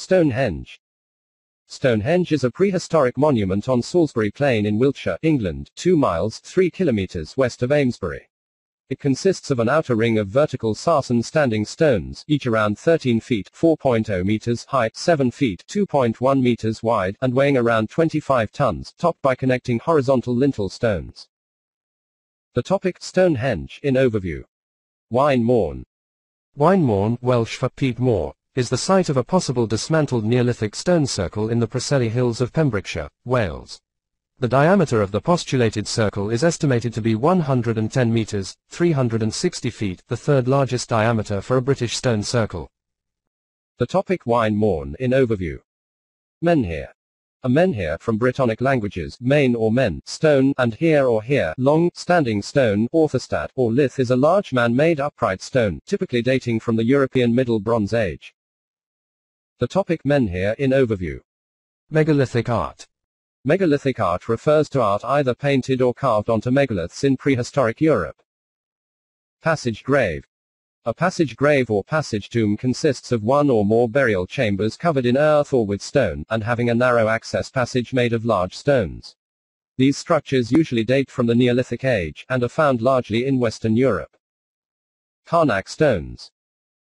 Stonehenge. Stonehenge is a prehistoric monument on Salisbury Plain in Wiltshire, England, 2 miles, 3 kilometers west of Amesbury. It consists of an outer ring of vertical sarsen standing stones, each around 13 feet, 4.0 meters high, 7 feet, 2.1 meters wide, and weighing around 25 tons, topped by connecting horizontal lintel stones. The topic, Stonehenge, in overview. Waun Mawn. Waun Welsh for peat moor, is the site of a possible dismantled Neolithic stone circle in the Preseli Hills of Pembrokeshire, Wales. The diameter of the postulated circle is estimated to be 110 meters, 360 feet, the third largest diameter for a British stone circle. The topic Waun Mawn in overview. Menhir. A menhir from Brittonic languages, main or men, stone, and here or here, long, standing stone, orthostat, or lith is a large man-made upright stone, typically dating from the European Middle Bronze Age. The topic menhir in overview. Megalithic art. Megalithic art refers to art either painted or carved onto megaliths in prehistoric Europe. Passage grave. A passage grave or passage tomb consists of one or more burial chambers covered in earth or with stone, and having a narrow access passage made of large stones. These structures usually date from the Neolithic age, and are found largely in Western Europe. Carnac stones.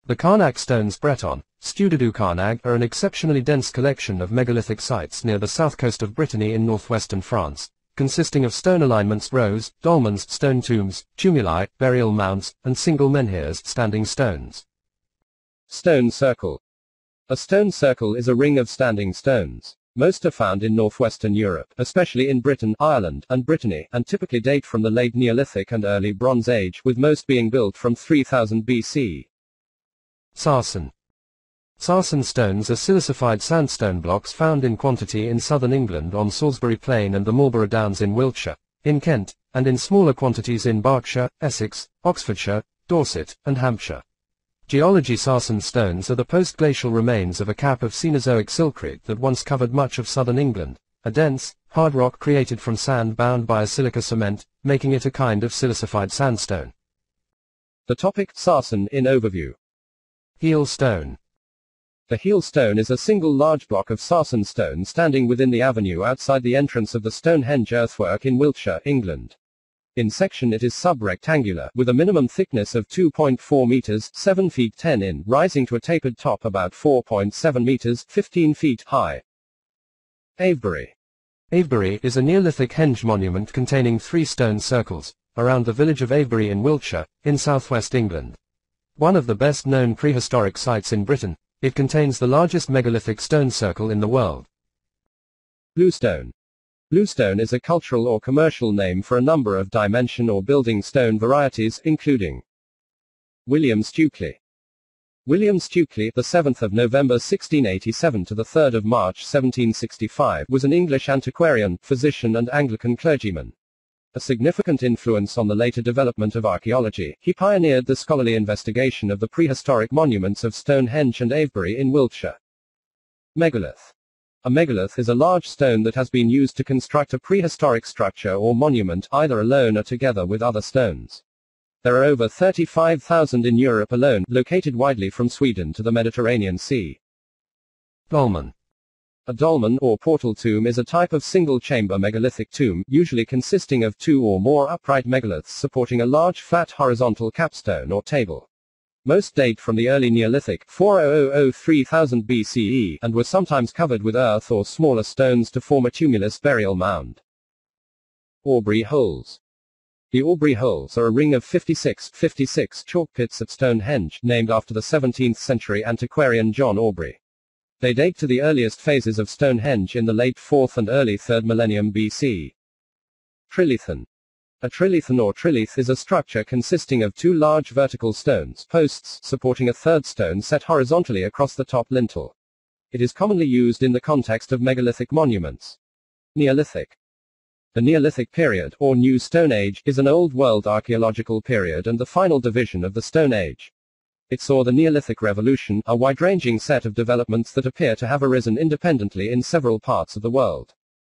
The Carnac stones Breton, Steudadoù Carnac are an exceptionally dense collection of megalithic sites near the south coast of Brittany in northwestern France, consisting of stone alignments rows, dolmens, stone tombs, tumuli, burial mounds, and single menhirs standing stones. Stone circle. A stone circle is a ring of standing stones. Most are found in northwestern Europe, especially in Britain, Ireland, and Brittany, and typically date from the late Neolithic and early Bronze Age, with most being built from 3000 BC. Sarsen. Sarsen stones are silicified sandstone blocks found in quantity in southern England on Salisbury Plain and the Marlborough Downs in Wiltshire, in Kent, and in smaller quantities in Berkshire, Essex, Oxfordshire, Dorset, and Hampshire. Geology Sarsen stones are the post-glacial remains of a cap of Cenozoic silcrete that once covered much of southern England, a dense, hard rock created from sand bound by a silica cement, making it a kind of silicified sandstone. The topic, Sarsen in overview. Heel stone. The heel stone is a single large block of sarsen stone standing within the avenue outside the entrance of the Stonehenge earthwork in Wiltshire, England. In section it is sub-rectangular, with a minimum thickness of 2.4 meters, 7 feet 10 in, rising to a tapered top about 4.7 meters, 15 feet high. Avebury. Avebury is a Neolithic henge monument containing three stone circles, around the village of Avebury in Wiltshire, in southwest England. One of the best known prehistoric sites in Britain, it contains the largest megalithic stone circle in the world. Bluestone. Bluestone is a cultural or commercial name for a number of dimension or building stone varieties, including William Stukeley. William Stukeley, the 7th of November 1687 to the 3rd of March 1765, was an English antiquarian, physician and Anglican clergyman a significant influence on the later development of archaeology, he pioneered the scholarly investigation of the prehistoric monuments of Stonehenge and Avebury in Wiltshire. Megalith. A megalith is a large stone that has been used to construct a prehistoric structure or monument, either alone or together with other stones. There are over 35,000 in Europe alone, located widely from Sweden to the Mediterranean Sea. Dolmen. A dolmen or portal tomb is a type of single-chamber megalithic tomb, usually consisting of two or more upright megaliths supporting a large flat horizontal capstone or table. Most date from the early Neolithic 4000-3000 BCE and were sometimes covered with earth or smaller stones to form a tumulus burial mound. Aubrey Holes the Aubrey Holes are a ring of 56, 56 chalk pits at Stonehenge, named after the 17th century antiquarian John Aubrey. They date to the earliest phases of Stonehenge in the late 4th and early 3rd millennium BC. Trilithon. A trilithon or trilith is a structure consisting of two large vertical stones, posts, supporting a third stone set horizontally across the top lintel. It is commonly used in the context of megalithic monuments. Neolithic. The Neolithic period, or New Stone Age, is an Old World archaeological period and the final division of the Stone Age. It saw the Neolithic Revolution, a wide-ranging set of developments that appear to have arisen independently in several parts of the world.